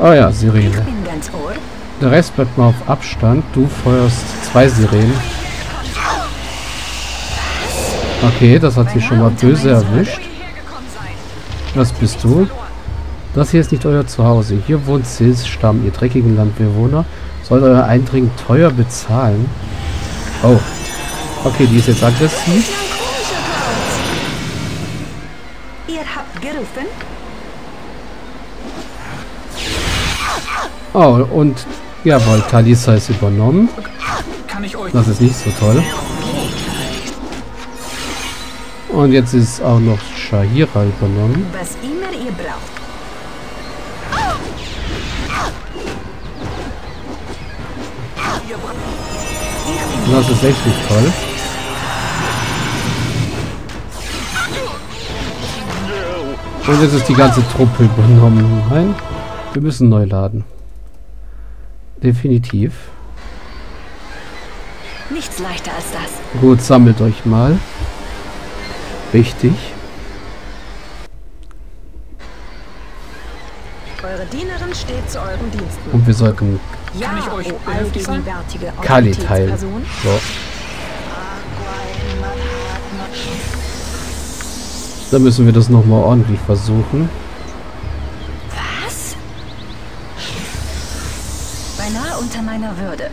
Oh ja, Sirene. Der Rest bleibt mal auf Abstand. Du feuerst zwei Sirenen. Okay, das hat sie schon mal böse erwischt. Was bist du? Das hier ist nicht euer Zuhause. Hier wohnt Sils Stamm, ihr dreckigen Landbewohner. Sollt euer Eindringen teuer bezahlen. Oh. Okay, die ist jetzt aggressiv. Ihr habt gerufen? Oh, und jawohl, Talisa ist übernommen. Das ist nicht so toll. Und jetzt ist auch noch Shahira übernommen. Was immer ihr braucht. Das ist echt nicht toll. Und jetzt ist die ganze Truppe übernommen. Nein, wir müssen neu laden. Definitiv. Nichts leichter als das. Gut, sammelt euch mal. Wichtig. Eure Dienerin steht zu euren Diensten. Und wir sollten Ja, Kann ich euch o behilflich sein? allgegenwärtige Kali teilen. So. Dann müssen wir das nochmal ordentlich versuchen. Unter meiner Würde.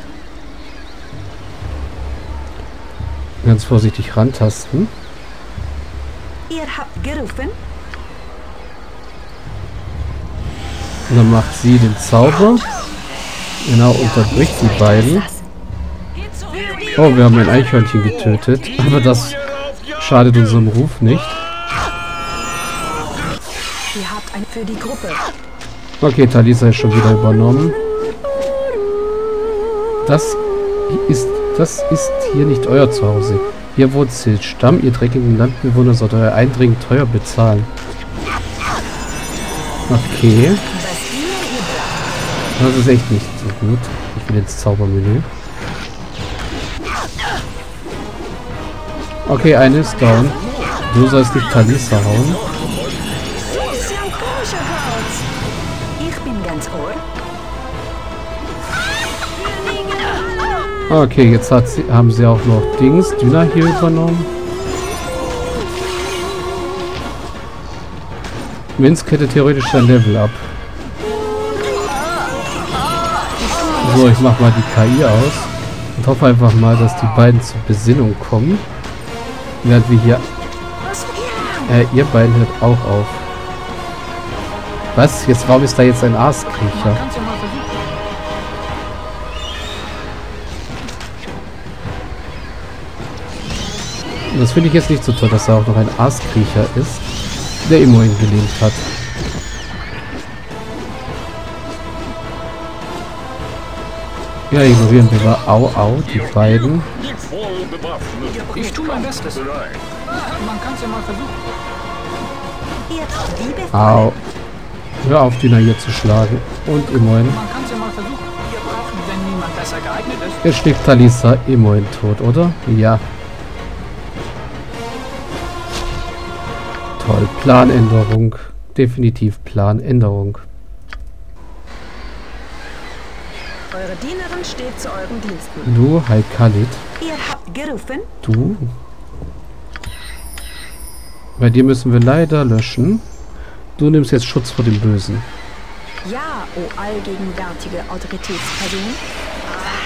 Ganz vorsichtig rantasten. Ihr habt gerufen? Und dann macht sie den Zauber. Genau, unterbricht die beiden. Oh, wir haben ein Eichhörnchen getötet. Aber das schadet unserem Ruf nicht. Ihr habt ein für die Gruppe. Okay, Talisa ist schon wieder übernommen. Das ist, das ist hier nicht euer Zuhause. Hier wohnt Sil Stamm. Ihr dreckigen Landbewohner sollt euer Eindringen teuer bezahlen. Okay. Das ist echt nicht so gut. Ich will ins Zaubermenü. Okay, eine ist down. Du sollst nicht Talisa hauen. Okay, jetzt sie, haben sie auch noch Dings, Düner hier übernommen. Minsk hätte theoretisch sein Level ab. So, ich mach mal die KI aus und hoffe einfach mal, dass die beiden zur Besinnung kommen. Während wir hier... Äh, ihr beiden hört auch auf. Was? Jetzt, warum ist da jetzt ein Aaskriecher? Das finde ich jetzt nicht so toll, dass da auch noch ein Aaskriecher ist, der immerhin gelebt hat. Ja, ignorieren wir mal Au Au, die beiden. Ich tue mein Bestes. Man kann es ja mal versuchen. Au. Hör auf, Dina hier zu schlagen. Und immerhin. Man kann es ja mal versuchen. Ihr braucht, wenn niemand besser geeignet ist. Jetzt schlägt Talisa immerhin tot, oder? Ja. Planänderung. Definitiv Planänderung. Eure Dienerin steht zu euren Diensten. Du, Hi Khalid. Ihr habt gerufen? Du. Bei dir müssen wir leider löschen. Du nimmst jetzt Schutz vor dem Bösen. Ja, o allgegenwärtige Autoritätsperson.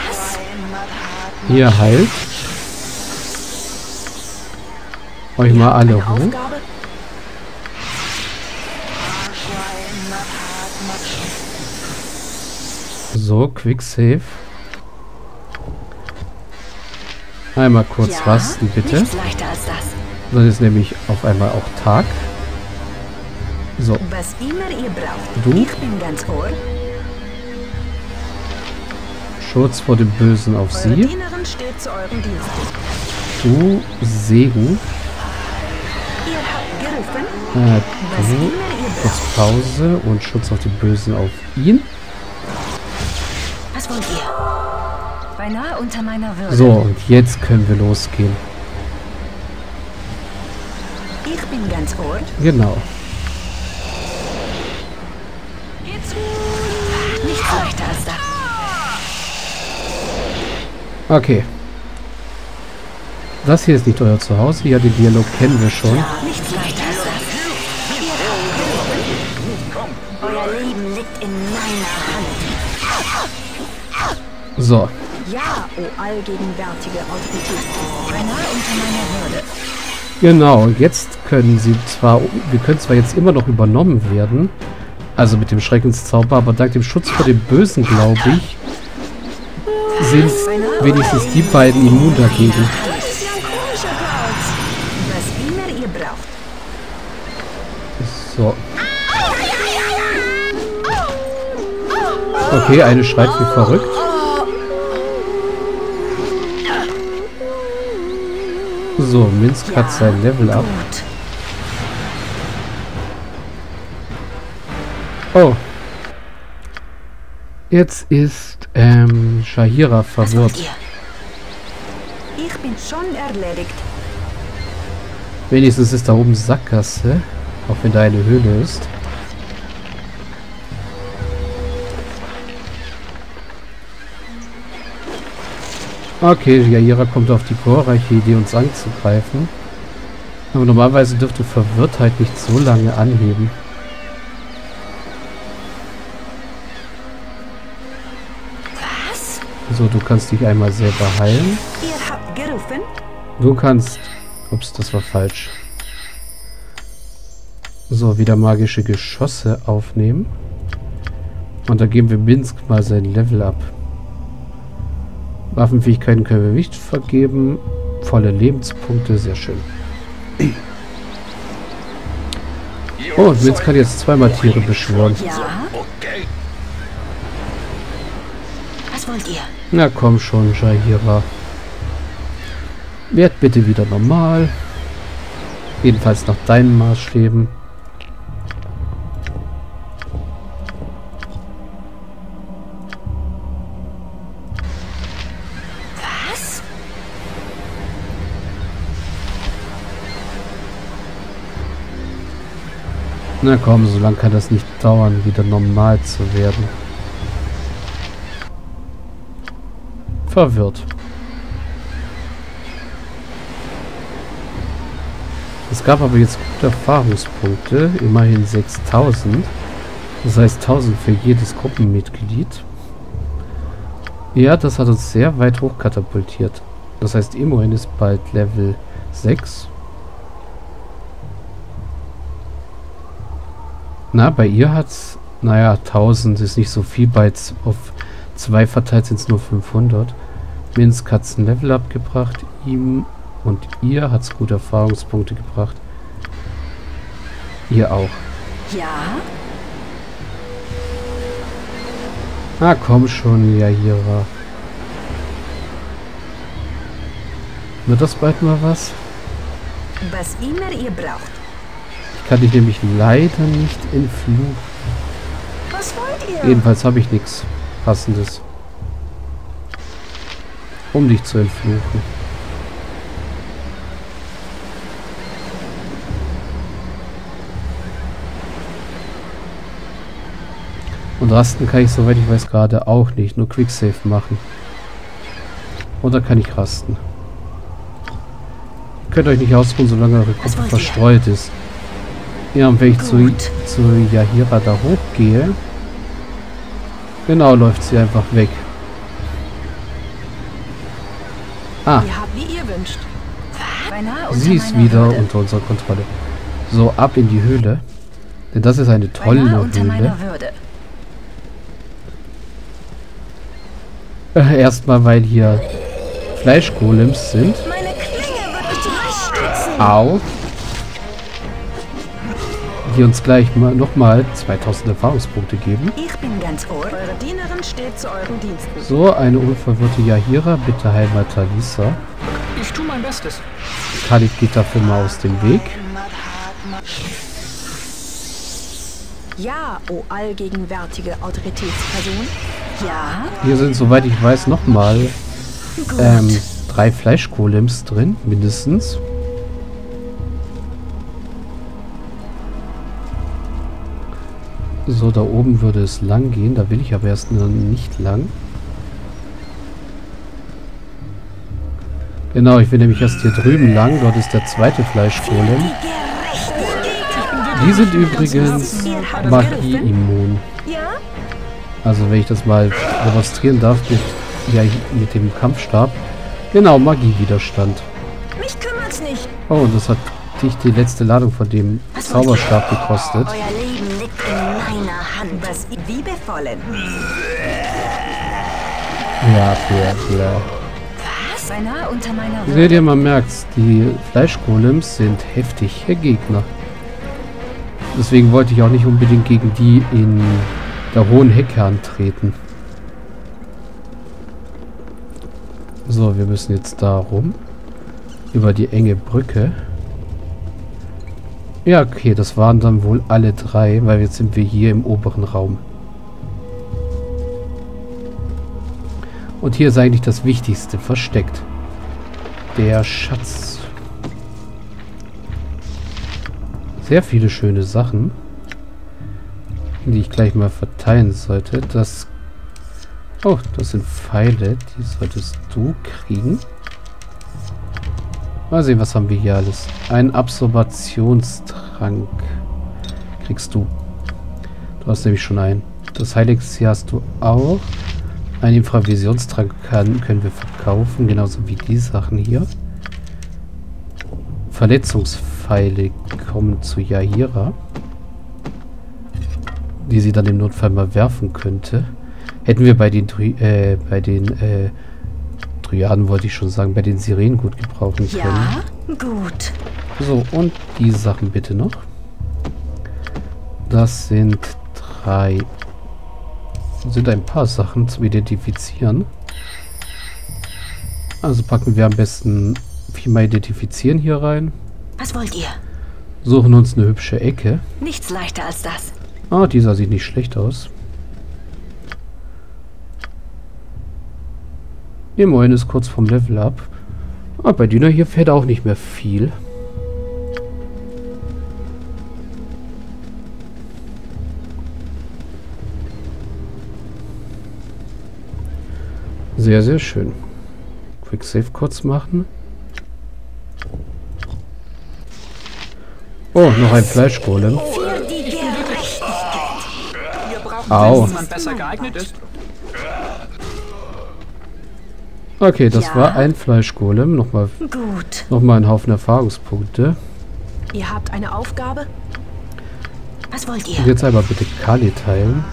Was? Hier heilt. Euch mal alle hoch. So, Quick Save. Einmal kurz ja, rasten, bitte. Dann ist nämlich auf einmal auch Tag. So, Was immer ihr braucht. Du? Ich bin ganz Ohr. Schutz vor dem Bösen auf Eure sie. Du, Segu. Äh, okay. Pause und Schutz auf die Bösen auf ihn. Was wollt ihr? Beinahe unter meiner Würde. So, und jetzt können wir losgehen. Ich bin ganz ohr. Genau. Nicht leichter als das. Okay. Das hier ist nicht euer Zuhause. Ja, den Dialog kennen wir schon. Nichts weiter als das. Euer Leben liegt in meiner Hand. So. Ja, o allgegenwärtige Autorität. Beinahe unter meiner Würde. Genau, jetzt können sie zwar, wir können zwar jetzt immer noch übernommen werden, also mit dem Schreckenszauber, aber dank dem Schutz vor dem Bösen, glaube ich, sind wenigstens die beiden immun dagegen. Das ist ja ein komischer Kauz. Was immer ihr braucht. So. Okay, eine schreit wie verrückt. So, Minsk hat sein Level ab. Oh. Jetzt ist ähm, Shahira verwirrt. Ich bin schon erledigt. Wenigstens ist da oben Sackgasse, auch wenn da eine Höhle ist. Okay, Jaira kommt auf die glorreiche Idee, uns anzugreifen. Aber normalerweise dürfte Verwirrtheit nicht so lange anheben. Was? So, du kannst dich einmal selber heilen. Du kannst... Ups, das war falsch. So, wieder magische Geschosse aufnehmen. Und da geben wir Minsk mal sein Level ab. Waffenfähigkeiten können wir nicht vergeben. Volle Lebenspunkte, sehr schön. Oh, und Minsk kann jetzt zweimal Tiere beschwören. Ja. Okay. Was wollt ihr? Na komm schon, Shahira. Werd bitte wieder normal. Jedenfalls nach deinen Maßstäben. Na komm, so lange kann das nicht dauern, wieder normal zu werden. Verwirrt. Es gab aber jetzt gute Erfahrungspunkte, immerhin 6000. Das heißt 1000 für jedes Gruppenmitglied. Ja, das hat uns sehr weit hoch katapultiert. Das heißt, immerhin ist bald Level 6. Na, bei ihr hat's, naja, 1000 ist nicht so viel, bei auf zwei verteilt sind es nur 500. Minsk hat's ein Level abgebracht, ihm und ihr hat's gute Erfahrungspunkte gebracht. Ihr auch. Ja? Na komm schon, Yahira. Wird das bald mal was? Was immer ihr braucht. Ich kann dich nämlich leider nicht entfluchen. Was wollt ihr? Jedenfalls habe ich nichts Passendes. Um dich zu entfluchen. Und rasten kann ich, soweit ich weiß, gerade auch nicht. Nur Quicksave machen. Oder kann ich rasten? Ihr könnt euch nicht ausruhen, solange eure Gruppe verstreut ist. Ja, und wenn ich zu, zu Yahira da hochgehe, genau, läuft sie einfach weg. Ah, sie ist wieder Würde. unter unserer Kontrolle. So, ab in die Höhle. Denn das ist eine tolle Höhle. Äh, Erstmal, weil hier Fleischgolems sind. Meine Klinge wird. Au. Die uns gleich mal nochmal 2000 Erfahrungspunkte geben. Ich bin ganz ohr. Eure Dienerin steht zu euren Diensten. So, eine unverwirrte Yahira. Bitte heil mal Talisa. Ich tue mein Bestes. Khalid geht dafür mal aus dem Weg. Ja, o allgegenwärtige Autoritätsperson. Ja? Hier sind, soweit ich weiß, nochmal ähm, drei Fleischgolems drin, mindestens. So, da oben würde es lang gehen. Da will ich aber erst nicht lang. Genau, ich will nämlich erst hier drüben lang. Dort ist der zweite Fleischgolem. Die sind übrigens Magie-immun. Also wenn ich das mal demonstrieren darf mit, ja, mit dem Kampfstab. Genau, Magiewiderstand. Mich. Oh, und das hat dich die letzte Ladung von dem Zauberstab gekostet. Meiner Hand. Das Liebevollen. Ja, für, für. Was? Beinahe unter meiner Seht ihr, man merkt die Fleischgolems sind heftige Gegner. Deswegen wollte ich auch nicht unbedingt gegen die in der hohen Hecke antreten. So, wir müssen jetzt da rum. Über die enge Brücke. Ja, okay, das waren dann wohl alle drei, weil jetzt sind wir hier im oberen Raum. Und hier ist eigentlich das Wichtigste versteckt. Der Schatz. Sehr viele schöne Sachen, die ich gleich mal verteilen sollte. Das Oh, das sind Pfeile, die solltest du kriegen. Mal sehen, was haben wir hier alles. Ein Absorbationstrank kriegst du. Du hast nämlich schon einen. Das Heilelixier hast du auch. Ein Infravisionstrank kann, können wir verkaufen, genauso wie die Sachen hier. Verletzungspfeile kommen zu Yahira. Die sie dann im Notfall mal werfen könnte. Hätten wir bei den, äh, bei den, äh, Dryaden wollte ich schon sagen, bei den Sirenen gut gebrauchen können. Ja, gut. So, und die Sachen bitte noch. Das sind drei. Sind ein paar Sachen zum Identifizieren. Also packen wir am besten viermal identifizieren hier rein. Was wollt ihr? Suchen uns eine hübsche Ecke. Nichts leichter als das. Ah, dieser sieht nicht schlecht aus. Immerhin ist kurz vom Level up. Ah, bei Dina hier fährt auch nicht mehr viel. Sehr, sehr schön. Quick Save kurz machen. Oh, noch ein Fleischgolem. Au. besser geeignet ist. Okay, das Ja. war ein Fleischgolem. Nochmal, Gut. nochmal ein Haufen Erfahrungspunkte. Ihr habt eine Aufgabe? Was wollt Und ihr? jetzt einmal bitte Kali teilen.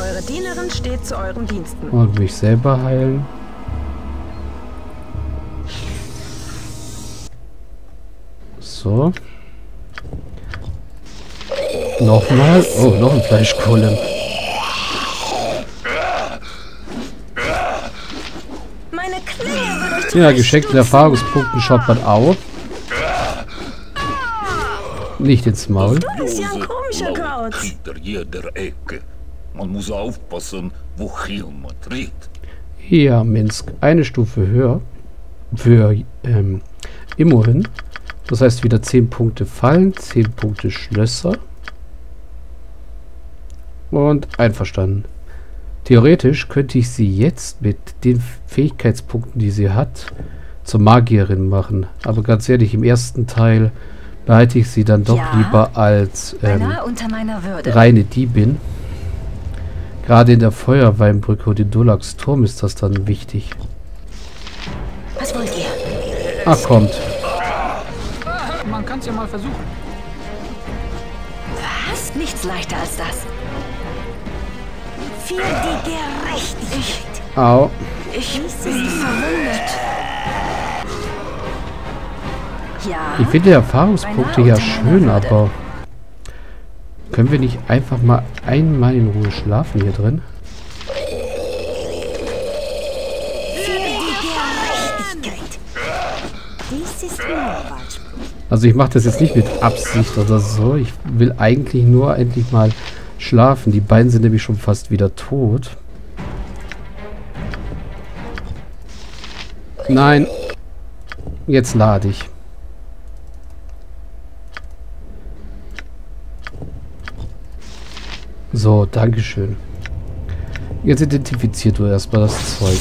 Eure Dienerin steht zu euren Diensten. Und mich selber heilen. So. Nochmal. Oh, noch ein Fleischgolem. Meine Klinge Ja, geschenkten Erfahrungspunkten schaut man auf. Nicht ins Maul. Du bist ja ein komischer Kauz. hinter jeder Ecke. Man muss aufpassen, wohin man tritt. Ja, Minsk. Eine Stufe höher. Für ähm, immerhin. Das heißt wieder 10 Punkte Fallen, 10 Punkte Schlösser. Und einverstanden. Theoretisch könnte ich sie jetzt mit den Fähigkeitspunkten, die sie hat, zur Magierin machen. Aber ganz ehrlich, im ersten Teil behalte ich sie dann doch Ja. lieber als ähm, Beinahe unter meiner Würde. reine Diebin. Gerade in der Feuerweinbrücke und im Dolax Turm ist das dann wichtig. Was wollt ihr? Ach, kommt. Man kann es ja mal versuchen. Was? Nichts leichter als das. Für die Gerechtigkeit. Au. Ich bin verwundet. Ja. Ich finde die Erfahrungspunkte ja schön, aber... Können wir nicht einfach mal einmal in Ruhe schlafen hier drin? Also ich mache das jetzt nicht mit Absicht oder so. Ich will eigentlich nur endlich mal schlafen. Die beiden sind nämlich schon fast wieder tot. Nein. Jetzt lade ich. So, Dankeschön. Jetzt identifiziert du erstmal das Zeug.